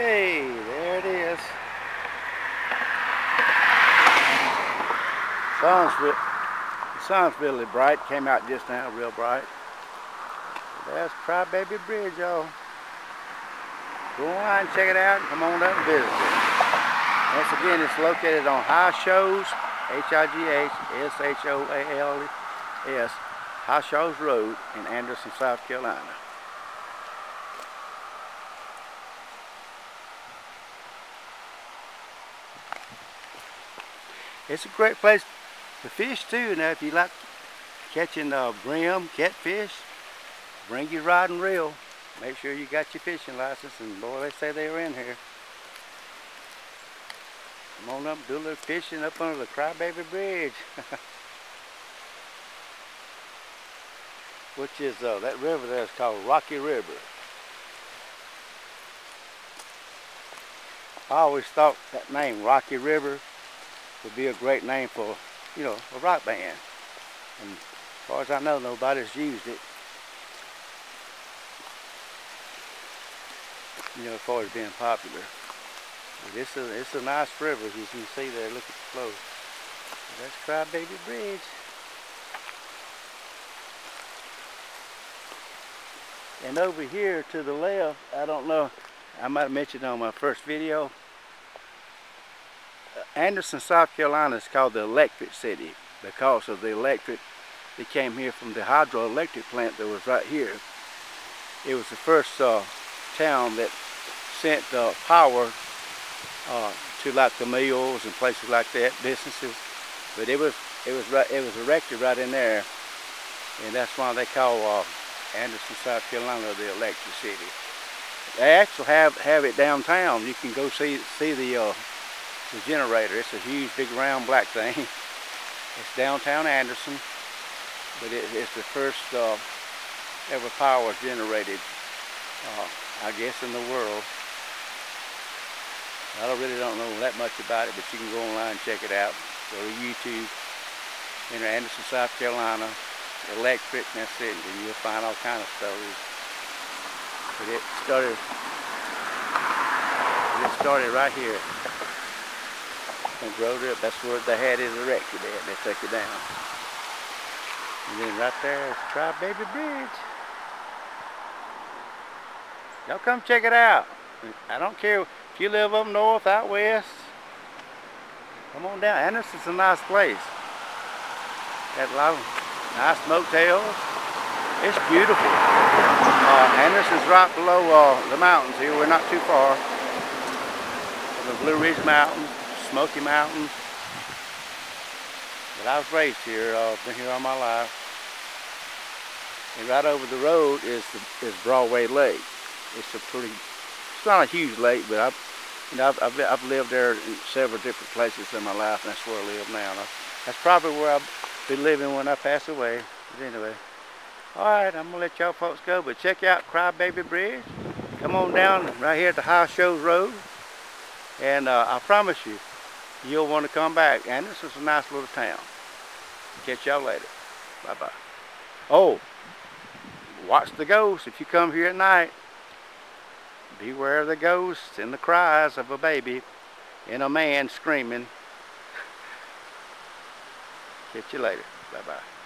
Okay, there it is. Sun's, re sun's really bright. Came out just now, real bright. There's Crybaby Bridge, y'all. Go online, check it out, and come on down and visit it. Once again, it's located on High Shoals, H-I-G-H-S-H-O-A-L-S, High Shoals Road in Anderson, South Carolina. It's a great place to fish too. Now, if you like catching uh, brim, catfish, bring your rod and reel. Make sure you got your fishing license, and boy, they say they are in here. Come on up, do a little fishing up under the Crybaby Bridge. Which is, uh, that river there is called Rocky River. I always thought that name, Rocky River, would be a great name for, you know, a rock band. And as far as I know, nobody's used it. You know, as far as being popular. But it's a, it's a nice river, as you can see there. Look at the flow. That's Crybaby Bridge. And over here to the left, I don't know, I might have mentioned on my first video, Anderson, South Carolina is called the electric city because of the electric that came here from the hydroelectric plant that was right here. It was the first uh, town that sent uh, power uh, to like the mills and places like that, businesses. But it was it was right, it was erected right in there, and that's why they call uh, Anderson, South Carolina, the electric city. They actually have have it downtown. You can go see see the uh, the generator. It's a huge, big, round black thing. It's downtown Anderson, but it, it's the first uh, ever power generated, uh, I guess, in the world. I don't really don't know that much about it, but you can go online and check it out. Go to YouTube, enter Anderson, South Carolina, electric, and that's it, and you'll find all kind of stories. But it started, it started right here and rode up. That's where they had is erected at. They took it down. And then right there is Crybaby Bridge. Y'all come check it out. I don't care if you live up north, out west. Come on down. Anderson's a nice place. Got a lot of nice motels. It's beautiful. Uh, Anderson's right below uh, the mountains here. We're not too far. From the Blue Ridge Mountains. Smoky Mountains. But I was raised here, I've uh, been here all my life. And right over the road is the, is Broadway Lake. It's a pretty, it's not a huge lake, but I've, you know, I've, I've, I've lived there in several different places in my life, and that's where I live now. That's probably where I'll be living when I pass away. But anyway, all right, I'm gonna let y'all folks go, but check out Crybaby Bridge. Come on down right here at the High Shoals Road, and uh, I promise you, you'll want to come back. And this is a nice little town. Catch y'all later. Bye-bye. Oh, watch the ghosts if you come here at night. Beware of the ghosts and the cries of a baby and a man screaming. Catch you later. Bye-bye.